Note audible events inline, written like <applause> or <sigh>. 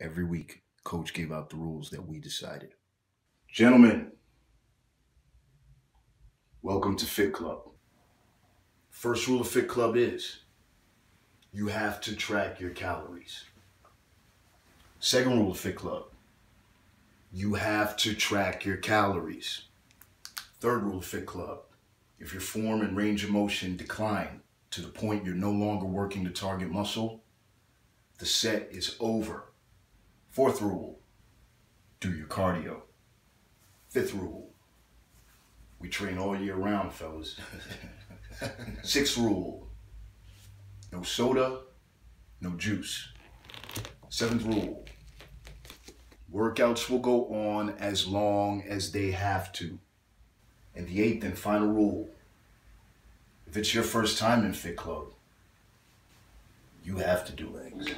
Every week, coach gave out the rules that we decided. Gentlemen, welcome to Fit Club. First rule of Fit Club is you have to track your calories. Second rule of Fit Club, you have to track your calories. Third rule of Fit Club, if your form and range of motion decline to the point you're no longer working the target muscle, the set is over. Fourth rule, do your cardio. Fifth rule, we train all year round, fellas. <laughs> Sixth rule, no soda, no juice. Seventh rule, workouts will go on as long as they have to. And the eighth and final rule, if it's your first time in Fit Club, you have to do legs.